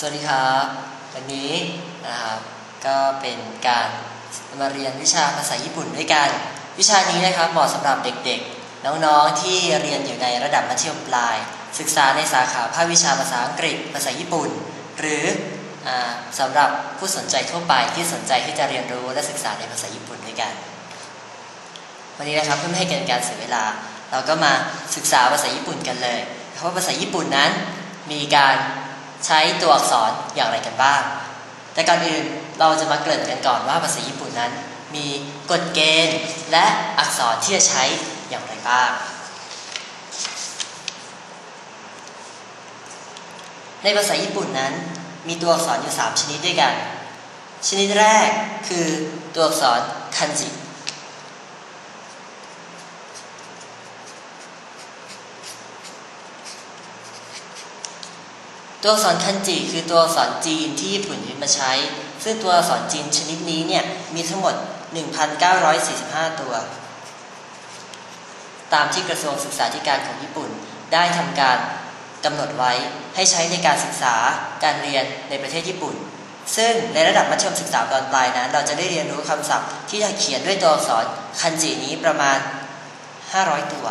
สวัสดีครับ วันนี้นะครับก็เป็นการมาเรียนวิชาภาษาญี่ปุ่นด้วยกัน วิชานี้นะครับเหมาะสำหรับเด็กๆ น้องๆที่เรียนอยู่ในระดับมัธยมปลาย ศึกษาในสาขาภาควิชาภาษาอังกฤษ ภาษาญี่ปุ่น หรืออสำหรับผู้สนใจทั่วไปที่สนใจที่จะเรียนรู้และศึกษาในภาษาญี่ปุ่นด้วยกัน วันนี้นะครับเพื่อไม่ให้เกินการเสียเวลา เราก็มาศึกษาภาษาญี่ปุ่นกันเลย เพราะภาษาญี่ปุ่นนั้นมีการ ใช้ตัวอักษรอย่างไรกันบ้าง แต่ก่อนอื่นเราจะมาเกริ่นกันก่อนว่าภาษาญี่ปุ่นนั้น มีกฎเกณฑ์ และอักษรที่จะใช้อย่างไรบ้าง ในภาษาญี่ปุ่นนั้น มีตัวอักษรอยู่ 3 ชนิดด้วยกัน ชนิดแรกคือตัวอักษรคันจิ ตัวอักษรคันจิคือตัวอักษรจีนที่ญี่ปุ่นยึดมาใช้ ซึ่งตัวอักษรจีนชนิดนี้เนี่ยมีทั้งหมด 1,945 ตัว ตามที่กระทรวงศึกษาธิการของญี่ปุ่น ได้ทำการกำหนดไว้ให้ใช้ในการศึกษาการเรียนในประเทศญี่ปุ่น ซึ่งในระดับมัธยมศึกษาตอนปลายนั้น เราจะได้เรียนรู้คำศัพท์ที่จะเขียนด้วยตัวอักษรคันจินี้ประมาณ 500 ตัว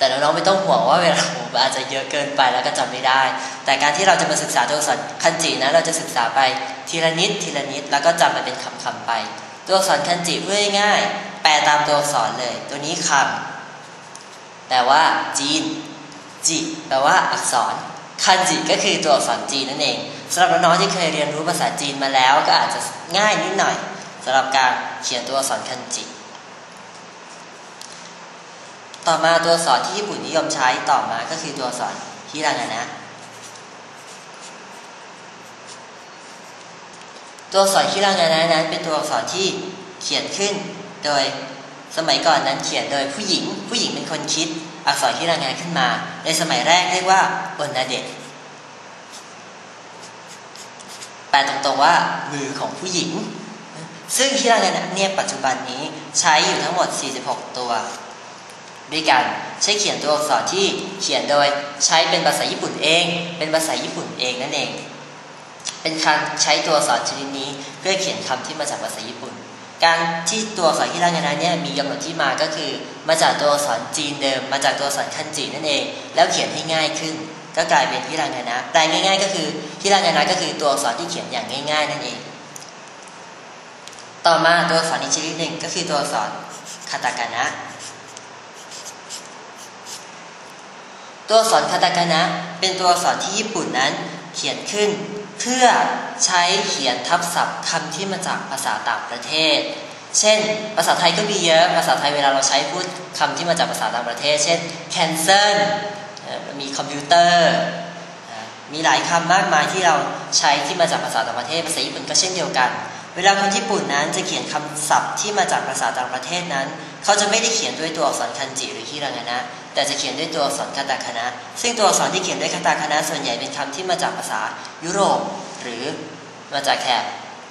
แต่น้องๆไม่ต้องห่วงว่าเวลาอาจจะเยอะเกินไปแล้วก็จำไม่ได้ แต่การที่เราจะมาศึกษาตัวอักษรคันจินะเราจะศึกษาไปทีละนิดทีละนิดแล้วก็จำมันเป็นคำๆไป ตัวอักษรคันจิเพื่อง่ายๆแปลตามตัวอักษรเลย ตัวนี้คำแต่ว่าจีนจิแปลว่าอักษรคันจิก็คือตัวอักษรจีนนั่นเองสำหรับน้องๆที่เคยเรียนรู้ภาษาจีนมาแล้วก็อาจจะง่ายนิดหน่อยสำหรับการเขียนตัวอักษรคันจิ ต่อมาตัวอักษรที่ญี่ปุ่นนิยมใช้ต่อมาก็คือตัวอักษรฮิรางานะ ตัวอักษรฮิรางานะนั้นเป็นตัวอักษรที่เขียนขึ้นโดยสมัยก่อนนั้นเขียนโดยผู้หญิง ผู้หญิงเป็นคนคิด อักษรฮิรางานะขึ้นมา ในสมัยแรกเรียกว่าโอนนาเดะแปลตรงๆว่ามือของผู้หญิง ซึ่งฮิรางานะเนี่ยปัจจุบันนี้ใช้อยู่ทั้งหมด 46 ตัว ด้วยกันใช้เขียนตัวอักษรที่เขียนโดยใช้เป็นภาษาญี่ปุ่นเอง เป็นภาษาญี่ปุ่นเองนั่นเอง เป็นการใช้ตัวอักษรชนิดนี้เพื่อเขียนคำที่มาจากภาษาญี่ปุ่น การที่ตัวอักษรฮิรางานะเนี่ยมีกำหนดที่มาก็คือ มาจากตัวอักษรจีนเดิม มาจากตัวอักษรคันจินั่นเอง แล้วเขียนให้ง่ายขึ้น ก็กลายเป็นฮิรางานะแปลง่าย ๆ ก็คือฮิรางานะก็คือตัวอักษรที่เขียนอย่างง่าย ๆ นั่นเอง ต่อมาตัวอักษรอีกชนิดหนึ่งก็คือตัวอักษรคาตากานะ ตัวอักษรคาตาคานะ เป็นตัวอักษรที่ญี่ปุ่นนั้นเขียนขึ้น เพื่อใช้เขียนทับศัพท์คำที่มาจากภาษาต่างประเทศ เช่น ภาษาไทยก็มีเยอะภาษาไทยเวลาเราใช้พูดคำที่มาจากภาษาต่างประเทศ เช่น cancel มีคอมพิวเตอร์มีหลายคำมากมายที่เราใช้ที่มาจากภาษาต่างประเทศ ภาษาญี่ปุ่นก็เช่นเดียวกัน เวลาคนญี่ปุ่นนั้นจะเขียนคำศัพท์ที่มาจากภาษาต่างประเทศนั้น เขาจะไม่ได้เขียนด้วยตัวอักษรคันจิหรือฮิรางานะ แต่จะเขียนด้วยตัวอักษรคาตาคานะ ซึ่งตัวอักษรที่เขียนด้วยคาตาคานะส่วนใหญ่เป็นคำที่มาจากภาษายุโรป หรือมาจากแถบ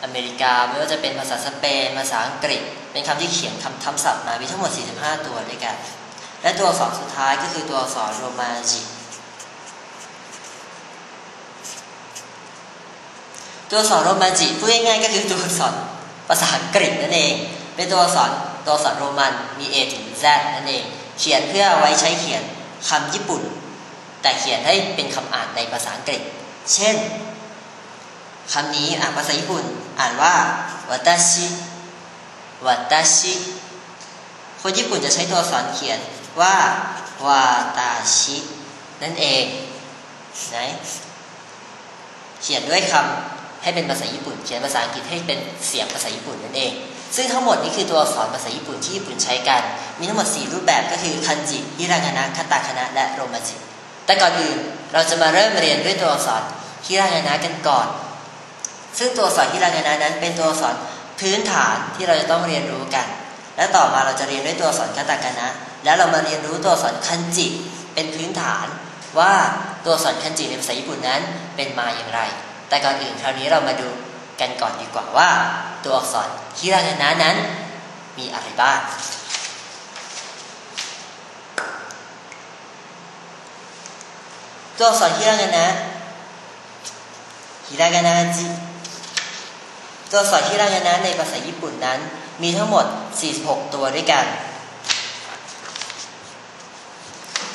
อเมริกาไม่ว่าจะเป็นภาษาสเปนภาษาอังกฤษ เป็นคำที่เขียนคำทับศัพท์มามีทั้งหมด 45 ตัวด้วยกัน และตัวอักษรสุดท้ายก็คือตัวอักษรโรมาจิตัวอักษรโรมันจิพูดง่ายๆก็คือตัวอักษรภาษาอังกฤษนั่นเอง เป็นตัวอักษรตัวอักษรโรมันมี A ถึง Z นั่นเอง เขียนเพื่อไว้ใช้เขียนคำญี่ปุ่น แต่เขียนให้เป็นคำอ่านในภาษาอังกฤษ เช่นคำนี้อ่านภาษาญี่ปุ่น อ่านว่าวัตชิวัตชิคนญี่ปุ่นจะใช้ตัวอักษรเขียนว่าวาตาชินั่นเองไหนเขียนด้วยคำให้เป็นภาษาญี่ปุ่น เขียนภาษาอังกฤษให้เป็นเสียงภาษาญี่ปุ่นนั่นเอง ซึ่งทั้งหมดนี้คือตัวอักษรภาษาญี่ปุ่นที่ญี่ปุ่นใช้กัน มีทั้งหมด 4 รูปแบบก็คือคันจิฮิรางานะคาตาคานะและโรมาจิ แต่ก่อนอื่นเราจะมาเริ่มเรียนด้วยตัวอักษรฮิรางานะกันก่อน ซึ่งตัวอักษรฮิรางานะนั้นเป็นตัวอักษรพื้นฐานที่เราจะต้องเรียนรู้กัน และต่อมาเราจะเรียนด้วยตัวอักษรคาตาคานะ แล้วเรามาเรียนรู้ตัวอักษรคันจิเป็นพื้นฐานว่าตัวอักษรคันจิในภาษาญี่ปุ่นนั้นเป็นมาอย่างไร แต่ก่อนอื่นคราวนี้เรามาดู กันก่อนดีกว่าว่า ตัวอักษรฮิรางานะนั้น มีอะไรบ้างตัวอักษรฮิรางานะฮิรากานะจิตัวอักษรฮิรากานะในภาษาญี่ปุ่นนั้น มีทั้งหมด 46 ตัวด้วยกัน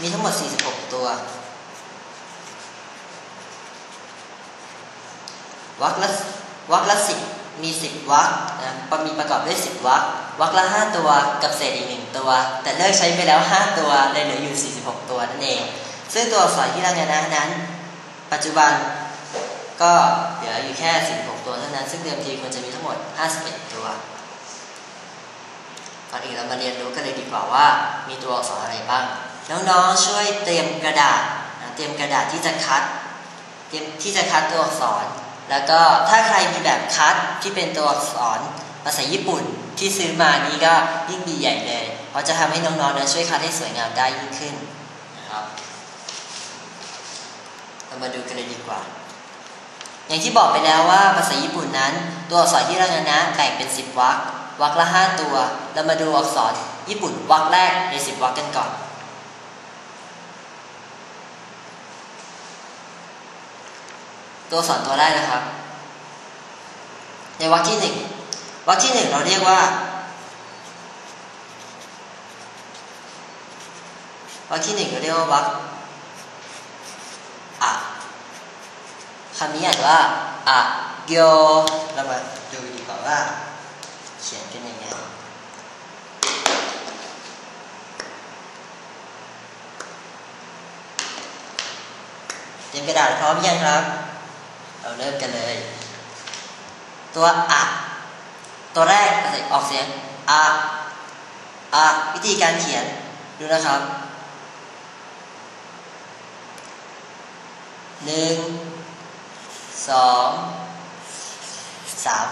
มีทั้งหมด 46 ตัววรรคละ วรรคละสิบมีสิบวรรคนะมีประกอบด้วยสิบวรรควรรคละห้าตัวกับเศษอีกหนึ่งตัว แต่เลิกใช้ไปแล้วห้าตัวเลยเหลืออยู่สี่สิบหกตัวนั่นเอง ซึ่งตัวอักษรที่รางานะนั้น ปัจจุบันก็เหลืออยู่แค่สิบหกตัวเท่านั้นซึ่งเดิมทีควรจะมีทั้งหมดห้าสิบเอ็ดตัวก่อนอื่นเรามาเรียนรู้กันเลยดีกว่าว่ามีตัวอักษรอะไรบ้างน้องๆช่วยเตรียมกระดาษเตรียมกระดาษที่จะคัดเตรียมที่จะคัดตัวอักษร แล้วก็ถ้าใครมีแบบคัดที่เป็นตัวอักษรภาษาญี่ปุ่นที่ซื้อมานี้ก็ยิ่งดีใหญ่เลย เพราะจะทำให้น้องๆนั้นช่วยคัดให้สวยงามได้ยิ่งขึ้นนะครับเรามาดูกันเลยดีกว่า อย่างที่บอกไปแล้วว่าภาษาญี่ปุ่นนั้น ตัวอักษรที่เรานะแบ่งเป็น 10วรรควรรคละ 5 ตัว เรามาดูอักษรญี่ปุ่นวรรคแรกใน 10วรรคกันก่อน ตัวสอนตัวแรกนะครับ ในวรรคที่หนึ่งวรรคที่หนึ่งเราเรียกว่าวรรคที่หนึ่งเราเรียกว่าวรรคอะคำนี้อ่านว่าอะเกียวเรามาดูดีกว่าว่า เขียนกันยังไงเตรียมกระดาษพร้อมยังครับ เราเริ่มกันเลย ตัวอะตัวแรกออกเสียงอะอะวิธีการเขียนดูนะครับหนึ่งสองสาม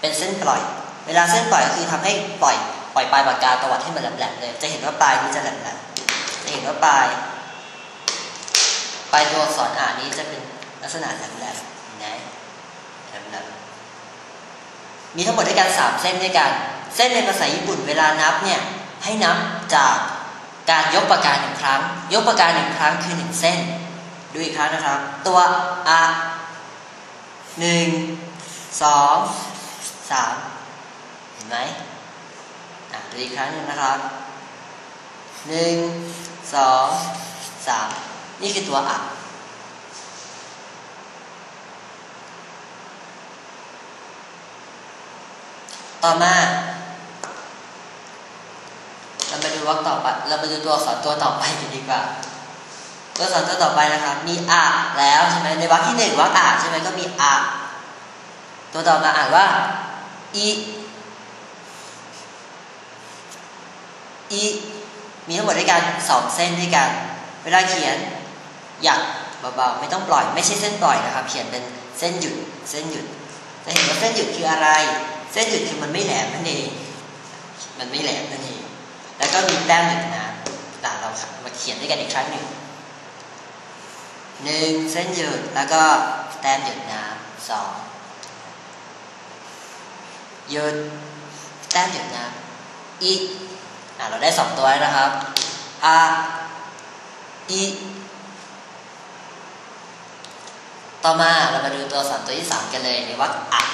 เป็นเส้นปล่อย เวลาเส้นปล่อยก็คือทำให้ปล่อยปล่อยปลายปากกาตวัดให้มันแหลมๆเลย จะเห็นว่าปลายนี้จะแหลมๆจะเห็นว่าปลายปลายตัวอักษรอ่านนี้จะเป็นลักษณะแหลมๆนะแหลมๆ มีทั้งหมดด้วยกันสามเส้นด้วยกัน เส้นในภาษาญี่ปุ่นเวลานับเนี่ยให้นับจากการยกปากกาหนึ่งครั้ง ยกปากกาหนึ่งครั้งคือหนึ่งเส้น ดูอีกครั้งนะครับ ตัวอะหนึ่งสองสามเห็นไหมอะดูอีกครั้งหนึ่งนะครับหนึ่งสองสามนี่คือตัวอะ ต่อมา เรามาดูวรรคต่อไป เรามาดูตัวอักษรตัวต่อไปกันดีกว่า ตัวอักษรตัวต่อไปนะครับ มีอะแล้วใช่ไหมในวรรคที่หนึ่งวรรคอะใช่ไหมก็มีอะตัวต่อมาอ่านว่าอีอีมีทั้งหมดด้วยกันสองเส้นด้วยกัน เวลาเขียนอยากเบาๆไม่ต้องปล่อย ไม่ใช่เส้นปล่อยนะครับ เขียนเป็นเส้นหยุดเส้นหยุดจะเห็นว่าเส้นหยุดคืออะไร เส้นหยุดคือมันไม่แหลมนั่นเอง มันไม่แหลมนั่นเอง แล้วก็มีแต้มหนึ่งนะหลังเรามาเขียนด้วยกันอีกครั้งหนึ่งหนึ่งเส้นหยุดแล้วก็แต้มหยุดน้ำสองหยุดแต้มหยุดน้ำอีอะเราได้สองตัวแล้วนะครับอาอีต่อมาเรามาดูตัวสันตัวที่สามกันเลยในวัดอะ